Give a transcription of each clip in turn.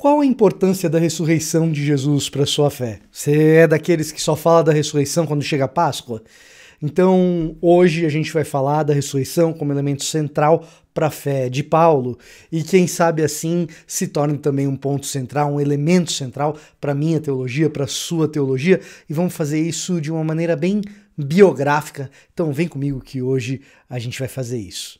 Qual a importância da ressurreição de Jesus para sua fé? Você é daqueles que só fala da ressurreição quando chega a Páscoa? Então, hoje a gente vai falar da ressurreição como elemento central para a fé de Paulo e quem sabe assim se torne também um ponto central, um elemento central para minha teologia, para sua teologia e vamos fazer isso de uma maneira bem biográfica. Então, vem comigo que hoje a gente vai fazer isso.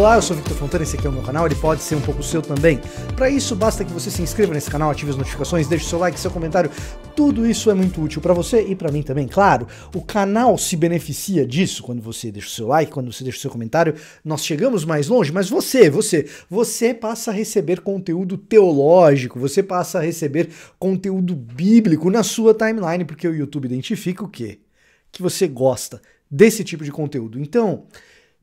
Olá, eu sou Victor Fontana, esse aqui é o meu canal, ele pode ser um pouco seu também. Para isso, basta que você se inscreva nesse canal, ative as notificações, deixe seu like, seu comentário. Tudo isso é muito útil para você e para mim também, claro. O canal se beneficia disso quando você deixa o seu like, quando você deixa o seu comentário. Nós chegamos mais longe, mas você, você, você passa a receber conteúdo teológico, você passa a receber conteúdo bíblico na sua timeline, porque o YouTube identifica o quê? Que você gosta desse tipo de conteúdo. Então,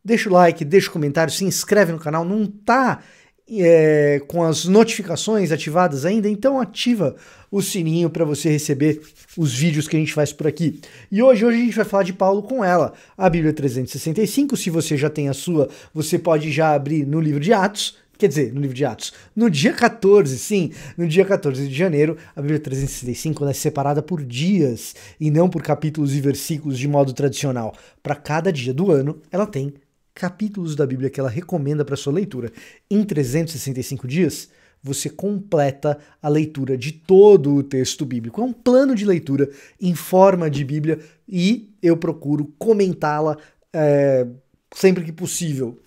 deixa o like, deixa o comentário, se inscreve no canal, não tá é, com as notificações ativadas ainda, então ativa o sininho para você receber os vídeos que a gente faz por aqui. E hoje, hoje a gente vai falar de Paulo com ela, a Bíblia 365. Se você já tem a sua, você pode já abrir no livro de Atos. Quer dizer, no livro de Atos, no dia 14, sim, no dia 14 de janeiro, a Bíblia 365 é separada por dias e não por capítulos e versículos de modo tradicional. Para cada dia do ano, ela tem capítulos da Bíblia que ela recomenda para sua leitura em 365 dias, você completa a leitura de todo o texto bíblico. É um plano de leitura em forma de Bíblia e eu procuro comentá-la é, sempre que possível.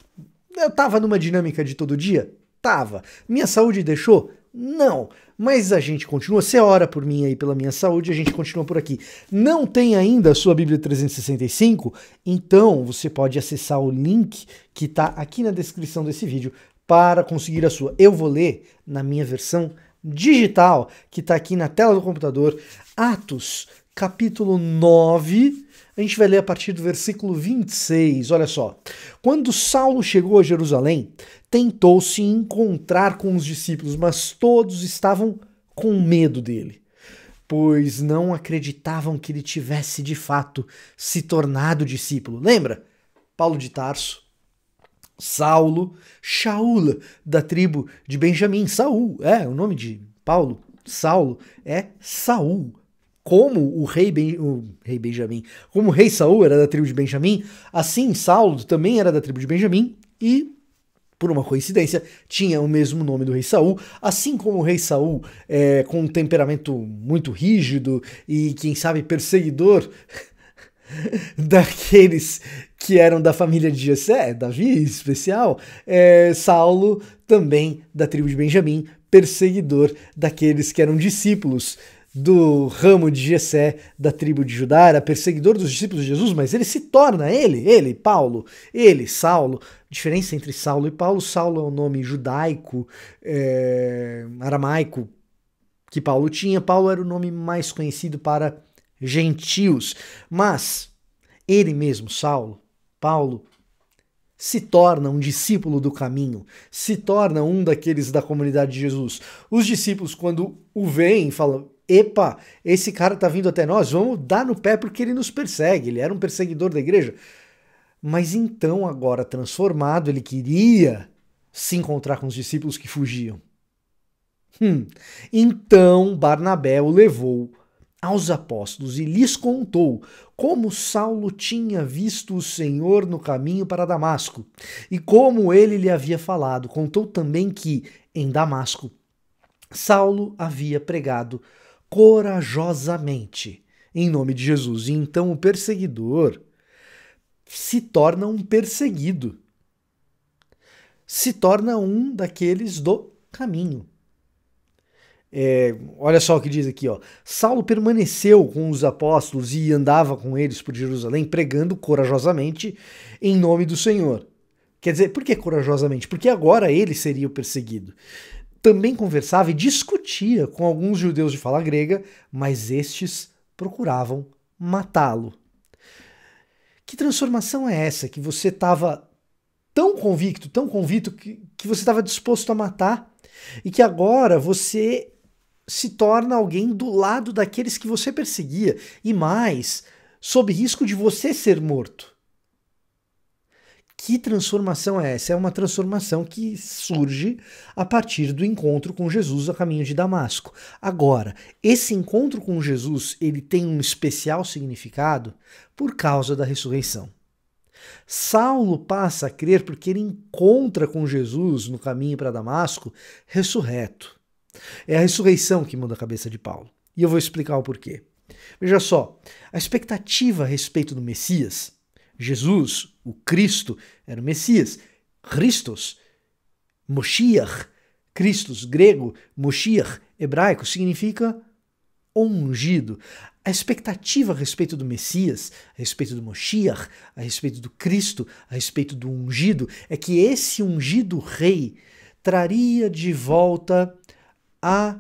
Eu estava numa dinâmica de todo dia? Tava. Minha saúde deixou? Não. Mas a gente continua. Você ora por mim aí, pela minha saúde, a gente continua por aqui. Não tem ainda a sua Bíblia 365? Então você pode acessar o link que está aqui na descrição desse vídeo para conseguir a sua. Eu vou ler na minha versão digital, que está aqui na tela do computador, Atos, capítulo 9 a gente vai ler a partir do versículo 26. Olha só. Quando Saulo chegou a Jerusalém, tentou se encontrar com os discípulos, mas todos estavam com medo dele, pois não acreditavam que ele tivesse de fato se tornado discípulo. Lembra? Paulo de Tarso, Saulo, Shaul, da tribo de Benjamim. Saul, é o nome de Paulo. Saulo é Saul como o rei, ben, o rei Benjamim, como o rei Saul era da tribo de Benjamim, assim Saulo também era da tribo de Benjamim e por uma coincidência, tinha o mesmo nome do rei Saul, assim como o rei Saul, é, com um temperamento muito rígido e, quem sabe, perseguidor daqueles que eram da família de Jessé, Davi em especial, é, Saulo também da tribo de Benjamim, perseguidor daqueles que eram discípulos do ramo de Jessé da tribo de Judá, era perseguidor dos discípulos de Jesus, mas ele se torna ele, ele, Paulo, ele, Saulo. Diferença entre Saulo e Paulo: Saulo é o nome judaico, é, aramaico que Paulo tinha. Paulo era o nome mais conhecido para gentios, mas ele mesmo, Saulo, Paulo, se torna um discípulo do caminho, se torna um daqueles da comunidade de Jesus. Os discípulos, quando o veem, falam: epa, esse cara tá vindo até nós, vamos dar no pé porque ele nos persegue, ele era um perseguidor da igreja. Mas então, agora transformado, ele queria se encontrar com os discípulos que fugiam. Hum. Então Barnabé o levou aos apóstolos e lhes contou como Saulo tinha visto o Senhor no caminho para Damasco e como ele lhe havia falado. Contou também que, em Damasco, Saulo havia pregado corajosamente em nome de Jesus. E então o perseguidor se torna um perseguido, se torna um daqueles do caminho. É, olha só o que diz aqui, ó. Saulo permaneceu com os apóstolos e andava com eles por Jerusalém, pregando corajosamente em nome do Senhor. Quer dizer, por que corajosamente? Porque agora ele seria o perseguido também conversava e discutia com alguns judeus de fala grega, mas estes procuravam matá-lo. Que transformação é essa que você estava tão convicto, tão convicto que, que você estava disposto a matar e que agora você se torna alguém do lado daqueles que você perseguia e mais sob risco de você ser morto. Que transformação é essa? É uma transformação que surge a partir do encontro com Jesus a caminho de Damasco. Agora, esse encontro com Jesus, ele tem um especial significado por causa da ressurreição. Saulo passa a crer porque ele encontra com Jesus no caminho para Damasco ressurreto. É a ressurreição que muda a cabeça de Paulo. E eu vou explicar o porquê. Veja só, a expectativa a respeito do Messias Jesus, o Cristo, era o Messias. Christos, Moshiach, Christos, grego, Moshiach, hebraico, significa ungido. A expectativa a respeito do Messias, a respeito do Moshiach, a respeito do Cristo, a respeito do ungido, é que esse ungido rei traria de volta a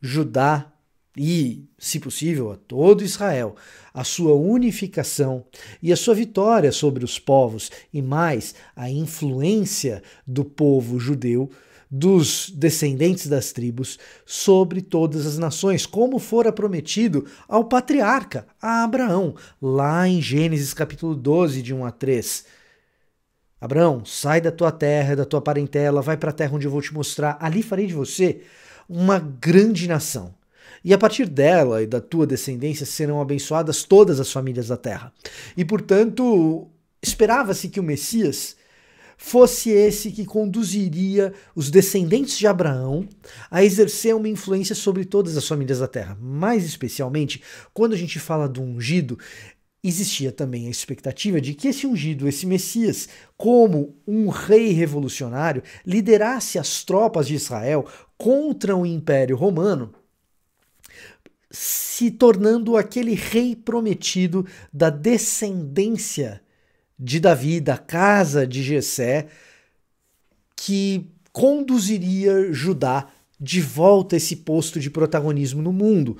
Judá e, se possível, a todo Israel, a sua unificação e a sua vitória sobre os povos, e mais a influência do povo judeu, dos descendentes das tribos, sobre todas as nações, como fora prometido ao patriarca, a Abraão, lá em Gênesis capítulo 12, de 1 a 3. Abraão, sai da tua terra, da tua parentela, vai para a terra onde eu vou te mostrar, ali farei de você uma grande nação e a partir dela e da tua descendência serão abençoadas todas as famílias da terra. E portanto, esperava-se que o Messias fosse esse que conduziria os descendentes de Abraão a exercer uma influência sobre todas as famílias da terra. Mais especialmente, quando a gente fala do ungido, existia também a expectativa de que esse ungido, esse Messias, como um rei revolucionário, liderasse as tropas de Israel contra o Império Romano se tornando aquele rei prometido da descendência de Davi, da casa de Jessé, que conduziria Judá de volta a esse posto de protagonismo no mundo.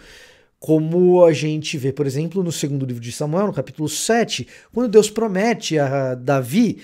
Como a gente vê, por exemplo, no segundo livro de Samuel, no capítulo 7, quando Deus promete a Davi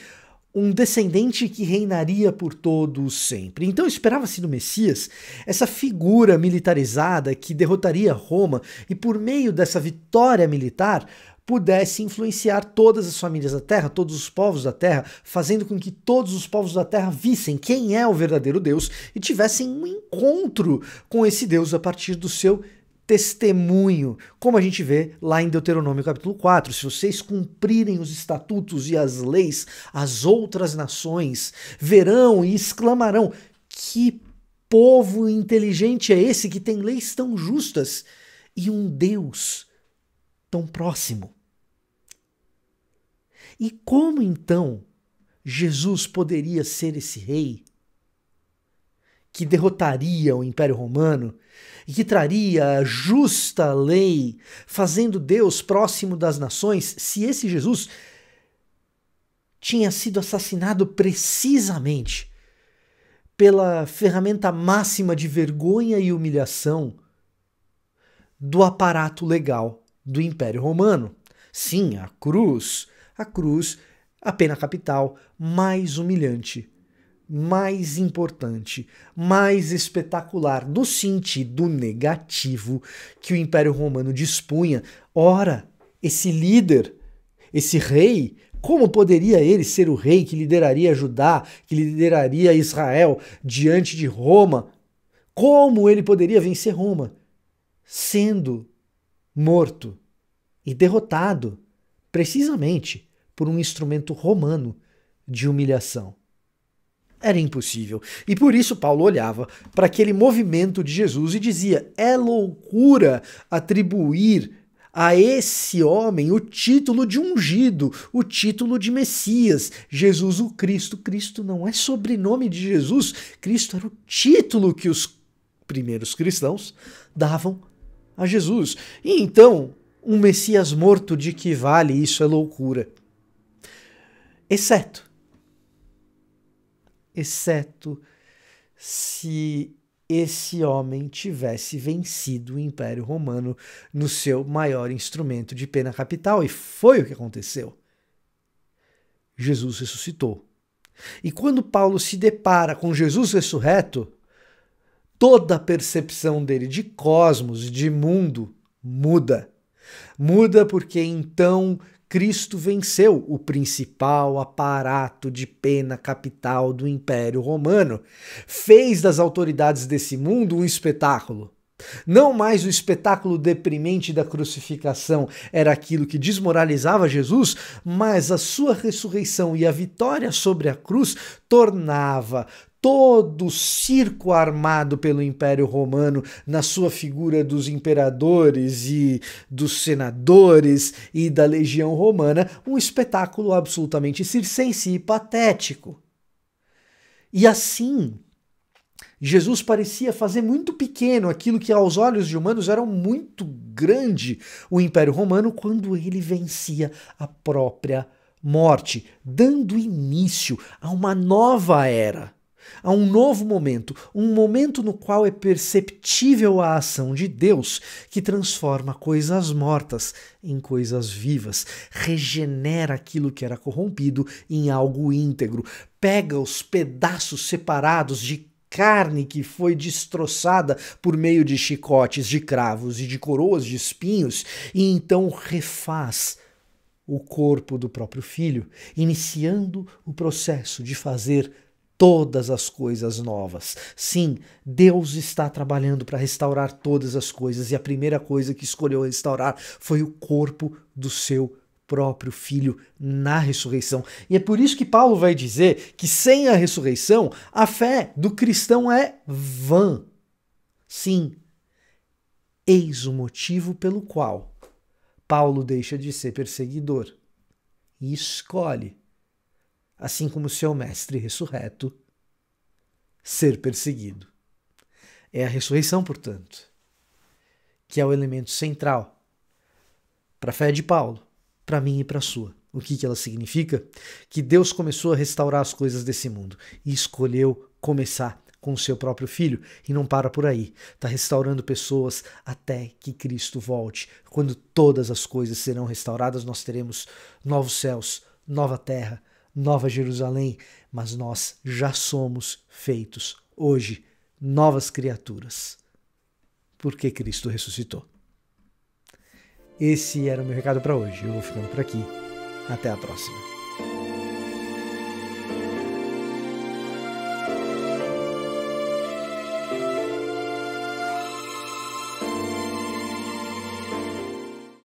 um descendente que reinaria por todos sempre. Então esperava-se no Messias essa figura militarizada que derrotaria Roma e, por meio dessa vitória militar, pudesse influenciar todas as famílias da terra, todos os povos da terra, fazendo com que todos os povos da terra vissem quem é o verdadeiro Deus e tivessem um encontro com esse Deus a partir do seu testemunho, como a gente vê lá em Deuteronômio capítulo 4. Se vocês cumprirem os estatutos e as leis, as outras nações verão e exclamarão: que povo inteligente é esse que tem leis tão justas e um Deus tão próximo? E como então Jesus poderia ser esse rei que derrotaria o Império Romano e que traria a justa lei, fazendo Deus próximo das nações, se esse Jesus tinha sido assassinado precisamente pela ferramenta máxima de vergonha e humilhação do aparato legal do Império Romano. Sim, a cruz, a cruz, a pena capital mais humilhante mais importante, mais espetacular, no sentido negativo que o Império Romano dispunha. Ora, esse líder, esse rei, como poderia ele ser o rei que lideraria Judá, que lideraria Israel diante de Roma? Como ele poderia vencer Roma? Sendo morto e derrotado, precisamente por um instrumento romano de humilhação era impossível. E por isso Paulo olhava para aquele movimento de Jesus e dizia: é loucura atribuir a esse homem o título de ungido, o título de Messias, Jesus o Cristo. Cristo não é sobrenome de Jesus, Cristo era o título que os primeiros cristãos davam a Jesus. E então, um Messias morto de que vale isso é loucura. Exceto exceto se esse homem tivesse vencido o Império Romano no seu maior instrumento de pena capital, e foi o que aconteceu. Jesus ressuscitou. E quando Paulo se depara com Jesus ressurreto, toda a percepção dele de cosmos, de mundo, muda. Muda porque então Cristo venceu o principal aparato de pena capital do Império Romano, fez das autoridades desse mundo um espetáculo. Não mais o espetáculo deprimente da crucificação era aquilo que desmoralizava Jesus, mas a sua ressurreição e a vitória sobre a cruz tornava todo o circo armado pelo Império Romano na sua figura dos imperadores e dos senadores e da legião romana, um espetáculo absolutamente circense e patético. E assim, Jesus parecia fazer muito pequeno aquilo que aos olhos de humanos era muito grande, o Império Romano, quando ele vencia a própria morte, dando início a uma nova era a um novo momento, um momento no qual é perceptível a ação de Deus que transforma coisas mortas em coisas vivas, regenera aquilo que era corrompido em algo íntegro, pega os pedaços separados de carne que foi destroçada por meio de chicotes de cravos e de coroas de espinhos e então refaz o corpo do próprio filho, iniciando o processo de fazer todas as coisas novas. Sim, Deus está trabalhando para restaurar todas as coisas e a primeira coisa que escolheu restaurar foi o corpo do seu próprio filho na ressurreição. E é por isso que Paulo vai dizer que sem a ressurreição, a fé do cristão é vã. Sim, eis o motivo pelo qual Paulo deixa de ser perseguidor e escolhe assim como seu mestre ressurreto, ser perseguido. É a ressurreição, portanto, que é o elemento central para a fé de Paulo, para mim e para a sua. O que, que ela significa? Que Deus começou a restaurar as coisas desse mundo e escolheu começar com o seu próprio filho e não para por aí. Está restaurando pessoas até que Cristo volte. Quando todas as coisas serão restauradas, nós teremos novos céus, nova terra, Nova Jerusalém, mas nós já somos feitos hoje novas criaturas, porque Cristo ressuscitou. Esse era o meu recado para hoje. Eu vou ficando por aqui. Até a próxima.